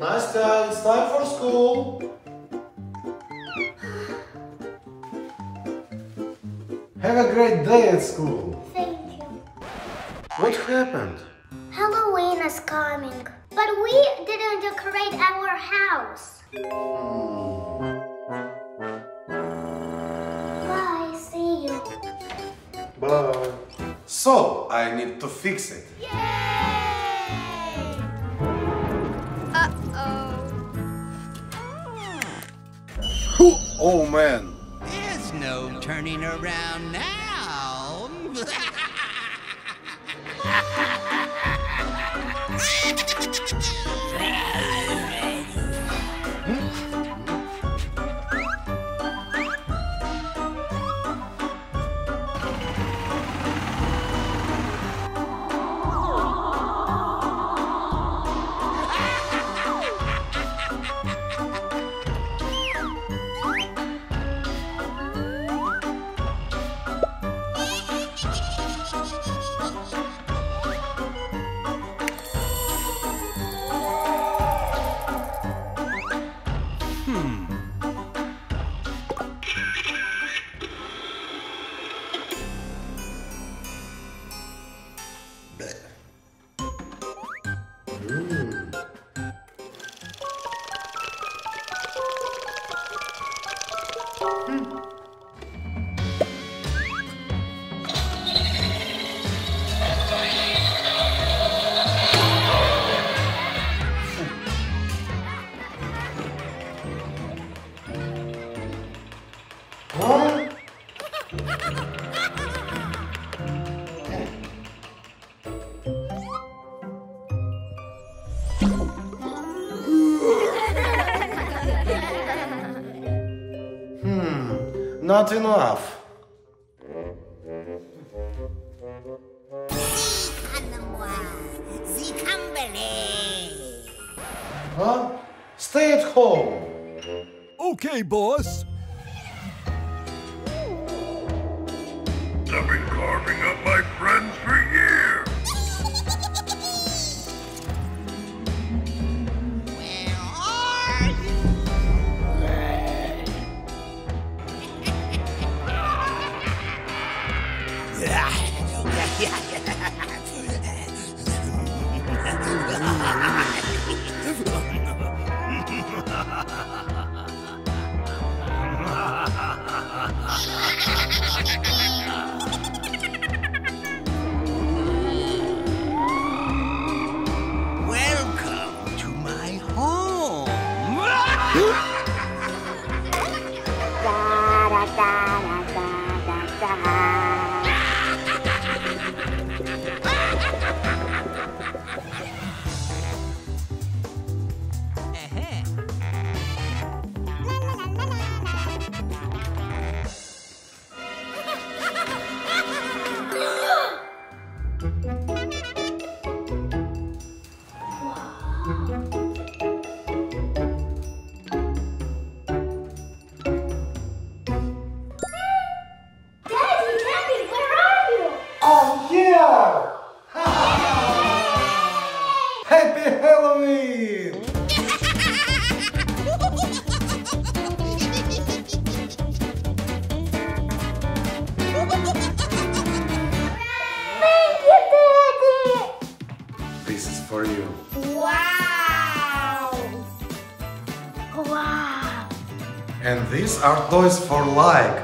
Nastya, it's time for school. Have a great day at school. Thank you. What happened? Halloween is coming, but we didn't decorate our house. Bye, see you. Bye. So, I need to fix it. Yay! Oh man. There's no turning around now. Hmm, not enough. Huh? Stay at home. Okay, boss. I've been carving up my friends for years. for you. Wow! Wow! And these are toys for like.